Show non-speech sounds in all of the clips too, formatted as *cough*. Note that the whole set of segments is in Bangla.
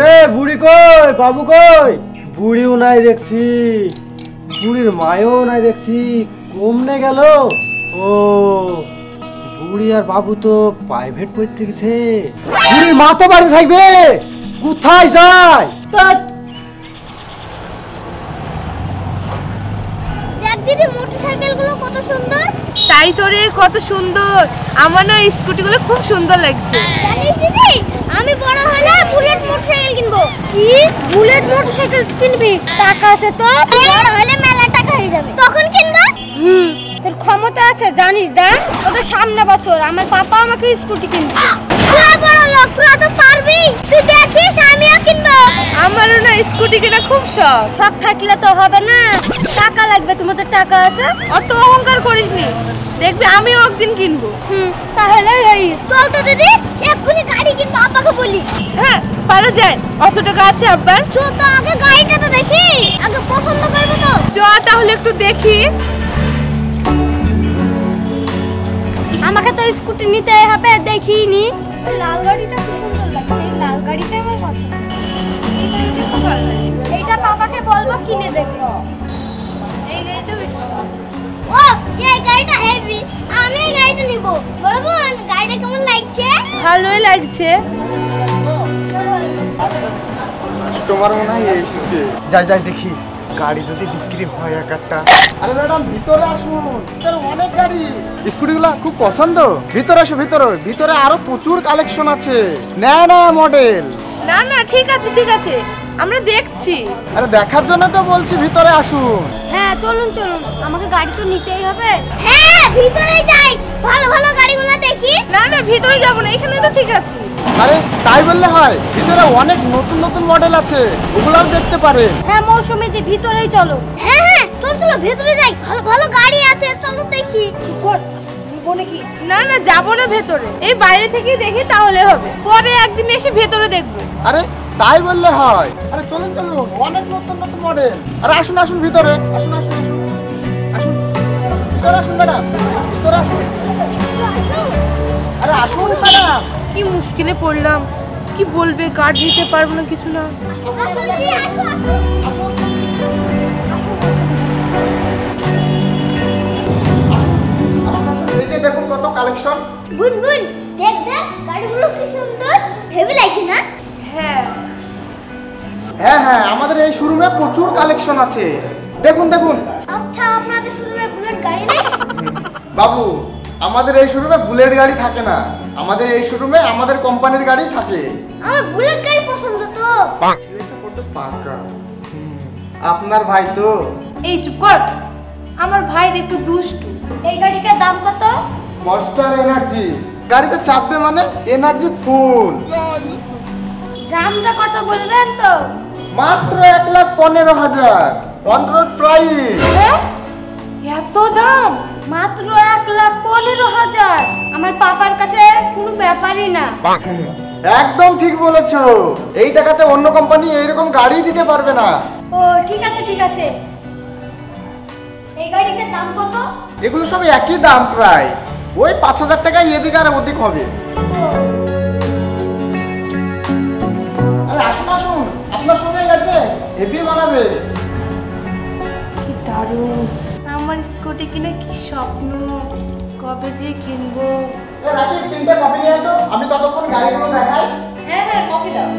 রে বুড়ি কই? বাবু কই? বুড়িও নাই দেখছি। বুড়ির মায়ও নাই দেখছি। কমনে গেল। ও, বুড়ি আর বাবু তো প্রাইভেট পড়তে গেছে। বুড়ির মা তো বাড়ি থাকবে। কোথায় যায়? দেখ দিদি মোটরসাইকেলগুলো কত সুন্দর। তাই তো রে কত সুন্দর। আমার না স্কুটিগুলো খুব সুন্দর লাগছে। জানিস দিদি আমি বড় হলে বুলেট মোটরসাইকেল কিনবো। কি? বুলেট মোটরসাইকেল কিনবি? টাকা আছে তো? বড় হলে মেলা টাকা হয়ে যাবে। তখন কিনবা। হুম তোর ক্ষমতা আছে জানিস দেখ। তোদের সামনে বছর আমার পাপা আমাকে স্কুটি কিনবে। তোরা তো পারবি। তুই দেখিস আমিও কিনবো। আমারও না স্কুটি কেনা খুব শখ। শখ থাকলে তো হবে না। টাকা লাগবে তোমাদের টাকা আছে। অত অহংকার করিসনি। দেখবি আমিও একদিন কিনবো। হুম তাহলে হইস চল তো দিদি এক্ষুনি গাড়ি কিনবো আব্বাকে বলি। হ্যাঁ পারা যায়। অত টাকা আছে আব্বার? চল তো আগে গাড়িটা তো দেখি আগে পছন্দ করব তো। চ তাহলে একটু দেখি। আমাকে তো স্কুটি নিতে হবে দেখিনি। লাল গাড়িটা কি সুন্দর লাগছে। এই লাল গাড়িটা আমার পছন্দ। এইটা পাপাকে বলব কিনে দেবে এই গাড়িটা বেশ ও এই গাড়িটা হেভি আমি এই গাড়িটা নিব। বড় গাড়িটা কেমন লাগছে? ভালোই লাগছে। তোমার মনে হয় এসছে? যাই যাই দেখি। গাড়ি যদি বিক্রি হয় এক একটা। আরে ম্যাডাম ভিতরে আসুন। অনেক গাড়ি। স্কুটিগুলো খুব পছন্দ। ভিতরে আসো, ভিতরে। ভিতরে আরও প্রচুর কালেকশন আছে। নয়া না মডেল না না, ঠিক আছে ঠিক আছে। আমরা দেখছি। আরে দেখার জন্য তো বলছি ভিতরে আসুন। হ্যাঁ চলুন চলুন। আমাকে গাড়ি তো নিতেই হবে। হ্যাঁ ভিতরে যাই। ভালো ভালো গাড়িগুলো দেখি। না না ভিতরে যাব না এখানে তো ঠিক আছে। আরে তাই বললে হয় ভিতরে অনেক নতুন নতুন মডেল আছে ওগুলাও দেখতে পারেন হ্যাঁ মৌসুমী যে ভিতরেই চলো। হ্যাঁ হ্যাঁ চল চলো ভেতরে যাই। ভালো ভালো গাড়ি আছে চলো দেখি। না না যাব না ভেতরে। এই বাইরে থেকেই দেখি তাহলে হবে। পরে একদিন এসে ভেতরে দেখব। আরে তাই বললে হয়। আরে চলুন চলুন অনেক নতুন নতুন মডেল আরে আসুন আসুন ভিতরে। আসুন আসুন আসুন। ভিতরে আসুন ম্যাডাম ভিতরে আসুন। আরে আসুন ম্যাডাম কি মুশকিলে পড়লাম। কি বলবে কার্ড দিতে পারব না কিছু না। এই যে দেখুন কত কালেকশন বুন বুন দেখ দেখ গাড়িগুলো কি সুন্দর। হেভি লাগছে না? হ্যাঁ। হ্যাঁ হ্যাঁ আমাদের এই শোরুমে প্রচুর কালেকশন আছে। দেখুন দেখুন। আচ্ছা আপনাদের শুরুতে বুলেট গাড়ি নেই? *laughs* বাবু আমাদের এই শোরুমে বুলেট গাড়ি থাকে না। আমাদের এই শোরুমে আমাদের কোম্পানির গাড়ি থাকে। আমার বুলেট গাড়ি পছন্দ তো। পাকা। আপনার ভাই তো? এই চুপ কর। আমার ভাই একটু দুষ্টু। এই গাড়িটার দাম কত? মস্টার এনার্জি গাড়িতে চাপবে মানে? এনার্জি ফুল দামটা কত বলবেন তো? মাত্র এক লাখ পনেরো হাজার। অন রোড প্রাইস এত দাম? মাত্র এক লাখ পনেরো হাজার? আমার পাপার কাছে কোনো ব্যাপারই না। একদম ঠিক বলেছ। এই টাকাতে অন্য কোম্পানি এইরকম গাড়ি দিতে পারবে না। ও ঠিক আছে ঠিক আছে। এই গাড়িটার দাম কত? এগুলো সব একই দাম প্রায়। ওই পাঁচ হাজার টাকা এদিক আর ওদিক হবে। ও হেভি মানাবে কি দারুণ। আমার স্কুটি কিনে কি স্বপ্ন? কবে যে কিনবো? এ, রাখি তিনটে কপি নিয়ে তো। আমি ততক্ষণ গাড়িগুলো দেখাই। হ্যাঁ হ্যাঁ কফি দাও।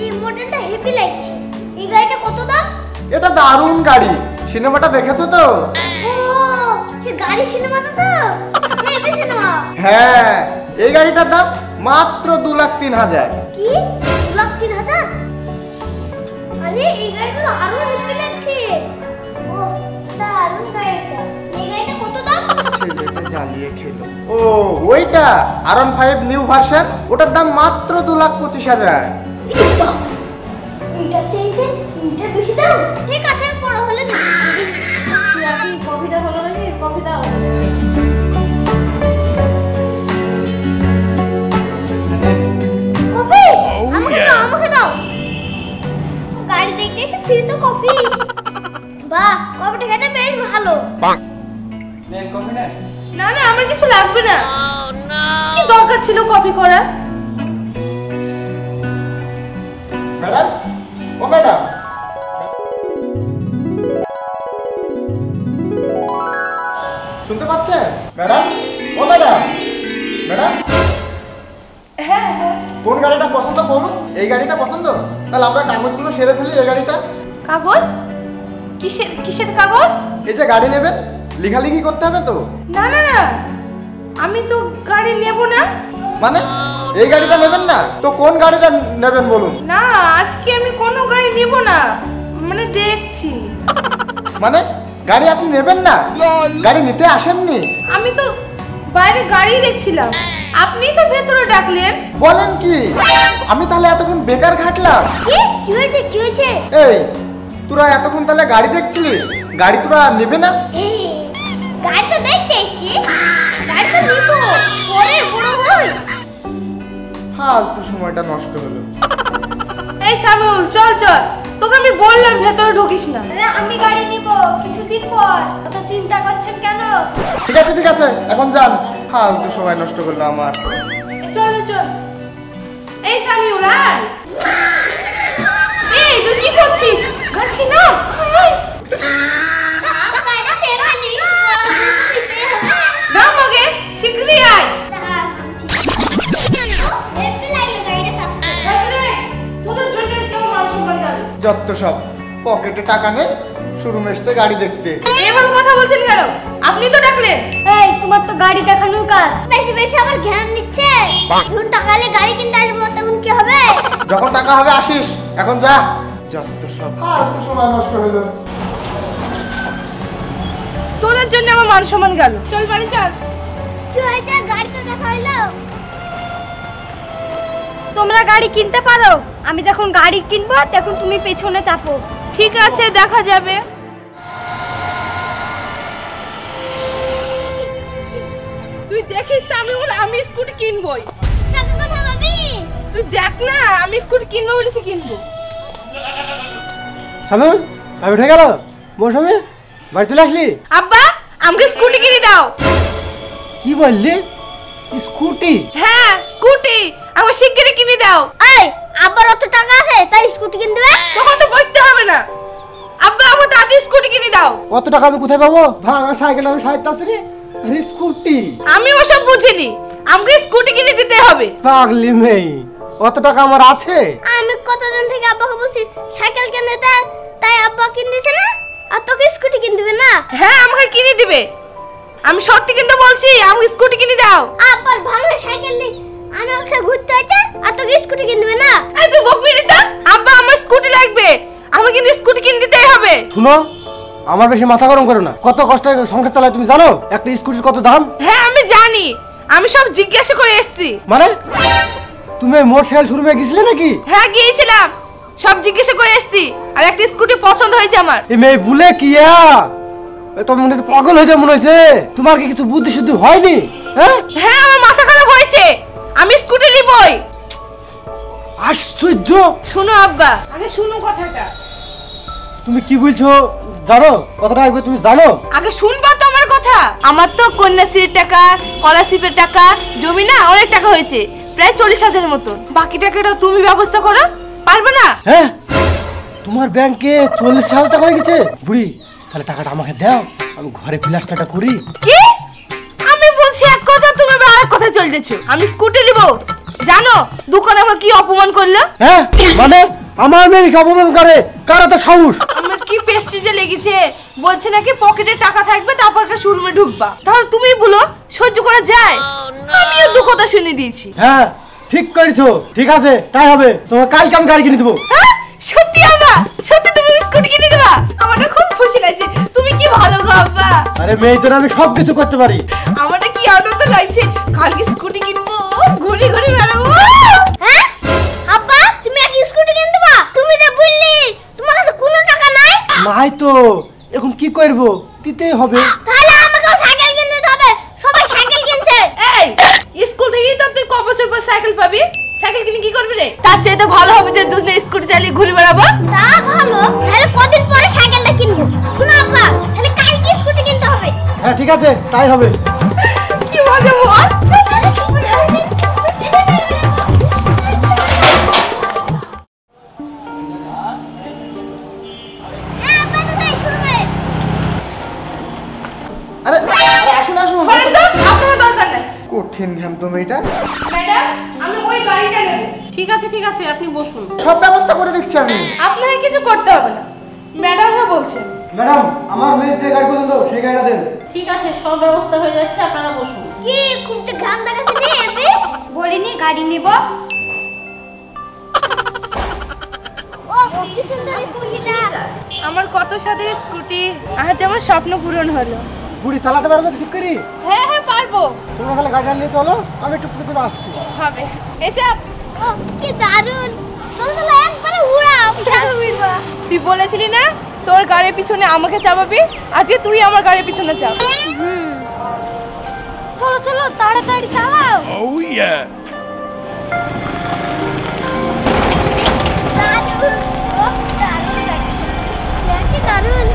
এই মডেলটা হেভি লাগছে। এই গাড়িটা কত দাম? এটা দারুণ গাড়ি। সিনেমাটা দেখেছ তো? ও সে গাড়ি সিনেমাটা তো হেভি সিনেমা। হ্যাঁ। এই গাড়িটার দাম মাত্র দু লাখ তিন হাজার। কি? দু লাখ তিন হাজার? আরে এই আরও হেভি লাগছে। ও দারুণ গাড়িটা। এই গাড়িটা কত দাম? ছেলেটা জ্বালিয়ে খেলো। ও ওইটা আর ফাইভ নিউ ভার্সন ওটার দাম মাত্র দু লাখ পঁচিশ হাজার। এইটা চাইতে এইটা বেশি দাম? ঠিক আছে ফ্রি তো কফি বাহ কফিটা খেতে বেশ ভালো। না না আমার কিছু লাগবে না। কি দরকার ছিল কপি করার? ম্যাডাম? ও ম্যাডাম। শুনতে পাচ্ছেন? ম্যাডাম? ও ম্যাডাম। ম্যাডাম? হ্যাঁ। কোন গাড়িটা পছন্দ বলুন? এই গাড়িটা পছন্দ? তাহলে আমরা কাগজগুলো সেরে ফেলি এই গাড়িটা। কাগজ? কিসের কিসের কাগজ? এই যে গাড়ি নেবেন লেখালেখি করতে হবে তো। না না না আমি তো গাড়ি নেব না। মানে? এই গাড়িটা নেবেন না? তো কোন গাড়িটা নেবেন বলুন? না আজকে আমি কোনো গাড়ি নেব না। মানে দেখছি। মানে? গাড়ি আপনি নেবেন না? গাড়ি নিতে আসেননি? আমি তো বাইরে গাড়ি দেখছিলাম। আপনি তো ভেতরে ডাকলেন। বলেন কি? আমি তাহলে এতক্ষণ বেকার খাটলাম। কি? কি হয়েছে? কি হয়েছে? এই তোরা এতক্ষণ তাহলে গাড়ি দেখছিস গাড়ি তোরা নেবে না? এই, গাড়ি তো দেখতে এসছি। গাড়ি তো নিবো। পরে বড় হই। ফালতু সময়টা নষ্ট হলো। এই সামুল চল চল। তোকে আমি বললাম ভেতরে ঢুকিস না। আরে আমি গাড়ি নিব কিছুদিন পর। অত চিন্তা করছেন কেন? ঠিক আছে ঠিক আছে এখন যান। ফালতু সময় নষ্ট করল আমার। চল চল। এই সামিউল আয় এই তুই কি করছিস? গাড়ি না? হবে না আয়। যত সব পকেটে টাকা নেই শুরু এসছে গাড়ি দেখতে। এভাবে কথা বলছেন কেন? আপনি তো ডাকলেন। এই তোমার তো গাড়ি দেখানোর কাজ। বেশি বেশি আমার জ্ঞান নিচ্ছে। যখন টাকা হলে গাড়ি কিনতে আসব তখন কি হবে? যখন টাকা হবে আসিস। এখন যা। যত সব ফালতু সময় নষ্ট হলো তোদের জন্য আমার মান সম্মান গেল। চল বাড়ি চল। কি হয়েছে? গাড়ি তো দেখা হইল তোমরা গাড়ি কিনতে পারো? আমি যখন গাড়ি কিনবো তখন তুমি পেছনে চাপো। ঠিক আছে দেখা যাবে। তুই দেখিস সামিউল আমি স্কুটি কিনবই। তুই দেখ না আমি স্কুটি কিনবো বলেছি কিনবো। সামুল আমি উঠে গেল? মৌসুমি বাড়ি চলে আসলি? আব্বা আমাকে স্কুটি কিনে দাও। কি বললি? স্কুটি? হ্যাঁ স্কুটি। আমার শিগগিরই কিনে দাও। এই আবার অত টাকা আছে তাই স্কুটি কিনে দেবে? তখন তো বইতে হবে না। আব্বা আমার দাদি স্কুটি কিনে দাও। অত টাকা আমি কোথায় পাবো? ভাঙা সাইকেল আমি সাহিত্য আছে রে। আরে স্কুটি। আমি ওসব বুঝিনি। আমাকে স্কুটি কিনে দিতে হবে। পাগলি মেয়ে অত টাকা আমার আছে? আমি কতদিন থেকে আব্বাকে বলছি সাইকেল কিনে দে তাই আব্বা কিনে দিছে না? আর তোকে স্কুটি কিনে দিবে না? হ্যাঁ আমাকে কিনে দিবে। আমি সত্যি কিন্তু বলছি আমাকে স্কুটি কিনে দাও। আব্বার ভাঙা ওকে ঘুরতে হয়েছে আর তোকে স্কুটি কিনে দিবে না। এই তুই বকবি না তো? আব্বা আমার স্কুটি লাগবে। আমাকে কিন্তু স্কুটি কিনে দিতেই হবে। শুনো আমার বেশি মাথা গরম করো না। কত কষ্ট সংসার চালায় তুমি জানো? একটা স্কুটির কত দাম? হ্যাঁ আমি জানি। আমি সব জিজ্ঞাসা করে এসেছি। মানে? তুমি শোরুমে গেছিলে নাকি? হ্যাঁ গিয়েছিলাম। সব জিজ্ঞাসা করে এসেছি। আর একটা স্কুটি পছন্দ হয়েছে আমার। এই মেয়ে ভুলে কিয়া তোমার মনে হচ্ছে পাগল হয়েছে মনে হয়েছে তোমার কি কিছু বুদ্ধি শুদ্ধি হয়নি? হ্যাঁ? হ্যাঁ আমার মাথা খারাপ হয়েছে। আমি স্কুটি নিবই। আশ্চর্য। শুনো আব্বা। আগে শুনো কথাটা। তুমি কি বলছো? জানো? কতটা আসবে তুমি জানো? আগে শুনবা তো আমার কথা। আমার তো কন্যাশ্রীর টাকা স্কলারশিপের টাকা জমি না অনেক টাকা হয়েছে। প্রায় চল্লিশ হাজারের মতো বাকি টাকাটা তুমি ব্যবস্থা করো। পারবে না? হ্যাঁ? তোমার ব্যাংকে চল্লিশ হাজার টাকা হয়ে গেছে? বুড়ি তাহলে টাকাটা আমাকে দাও। আমি ঘরে প্লাস্টারটা করি। কি? আরেক কথা চলে যাচ্ছ। আমি স্কুটি নিব। জানো দোকানে আমার কি অপমান করল? হ্যাঁ মানে? আমার মেয়েকে অপমান করে? কারা তো সাহস? আমার কি পেস্টিজে লেগেছে? বলছে নাকি পকেটে টাকা থাকবে তারপর শোরুমে ঢুকবা। তাহলে তুমি বলো সহ্য করা যায়? আমিও দু কথা শুনে দিয়েছি। হ্যাঁ ঠিক করেছ। ঠিক আছে তাই হবে। তোমার কালকে আমি গাড়ি কিনে দেবো। হ্যাঁ? সত্যি আব্বা? সত্যি তুমি স্কুটি কিনে দেবা? আমার না খুব খুশি লাগছে। তুমি কি ভালো গো আব্বা? আরে মেয়ে জন্য আমি সব কিছু করতে পারি। আমার আনন্দ লাগছে কালকে স্কুটি কিনবো। ঘুরে ঘুরে বেড়াবো। হ্যাঁ? আব্বা তুমি এক স্কুটি কিনে দেবা তুমি যে বললি তোমার কাছে কোনো টাকা নাই। নাই তো। এখন কি করব? দিতেই হবে। তাহলে আমাকেও সাইকেল কিনে দিতে হবে। সবাই সাইকেল কিনছে। এই স্কুল থেকেই তো তুই ক বছর পর সাইকেল পাবি? সাইকেল কিনে কি করবি রে? তার চাইতে ভালো হবে যে দুজনে স্কুটি চালিয়ে ঘুরে বেড়াবো। তা ভালো। তাহলে কদিন পরে সাইকেলটা কিনবো? শোনো আব্বা তাহলে কালকে স্কুটি কিনতে হবে। হ্যাঁ ঠিক আছে তাই হবে। কঠিন ঘ্যাম তো মেয়েটা। আমি ওই গাড়িটা নেব। ঠিক আছে ঠিক আছে আপনি বসুন। সব ব্যবস্থা করে দিচ্ছি আমি। আপনাকে কিছু করতে হবে না। ম্যাডামরা বলছেন। ম্যাডাম আমার মেয়ের যে গাড়ি পছন্দ সেই গাড়িটা দেন। ঠিক আছে সব ব্যবস্থা হয়ে যাচ্ছে আপনারা বসুন। কি খুব যে ঘাম দেখাচ্ছে রে এবে বলিনি গাড়ি নিব। ও কি সুন্দর স্কুটিটা আমার কত সাদের স্কুটি আজ আমার স্বপ্ন পূরণ হলো। বুড়ি চালাতে পারব তো ঠিক করি? হ্যাঁ হ্যাঁ পারব। তোমরা তাহলে গাড়িটা নিয়ে চলো আমি একটু পিছনে আসছি। হবে। এই চাপ ও কি দারুণ। চলো চলো একবারে উড়াও। বিশাল *laughs* উড়বা তুই বলেছিলি না তোর গাড়ির পিছনে আমাকে চাপাবি? আজকে তুই আমার গাড়ির পিছনে চাপ। হুম চলো তাড়াতাড়ি চালাও ও ইয়া দারুণ ও দারুণ লাগছে কি দারুণ